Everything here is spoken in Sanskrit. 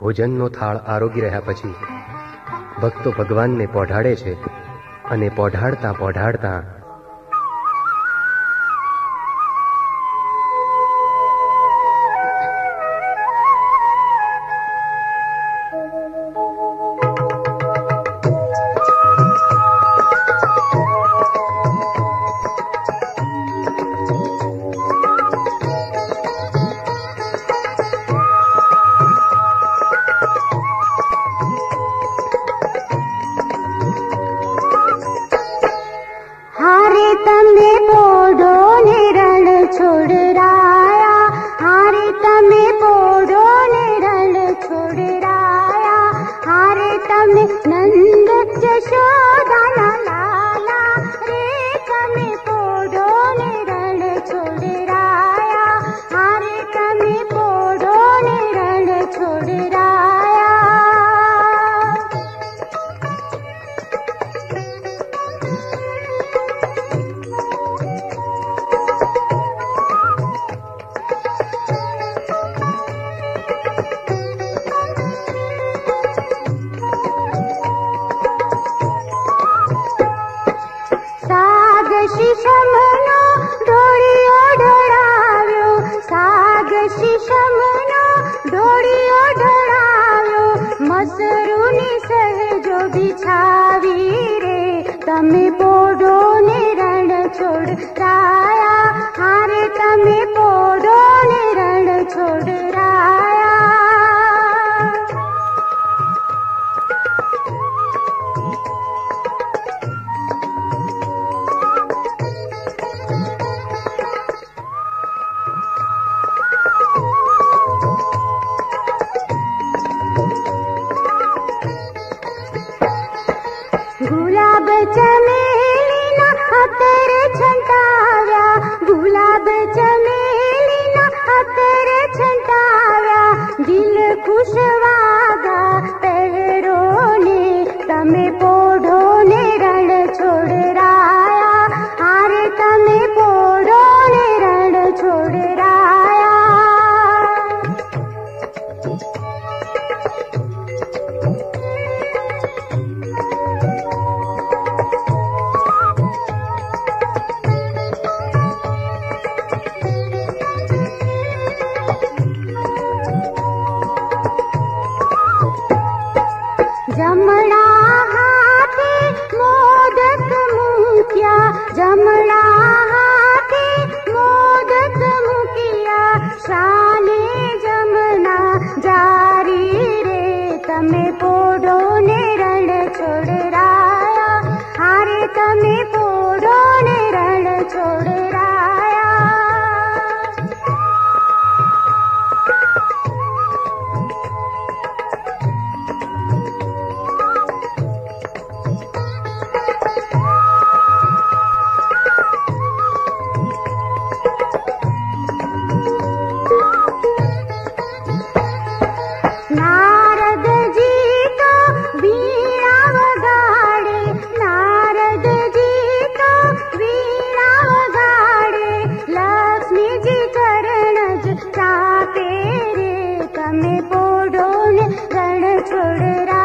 ભોજનનો થાળ આરોગી રહ્યા પછી ભક્તો ભગવાનને પોઢાડે છે અને પોઢાડતા પોઢાડતા छोड़ तमे बोडो ने रण छोड़ ताया हारे तमे गुलाब चमेर छका गुलाब चमेर छगाव्याल पुषवागा तमे पोढो ने छोड़े। छोड़ रहा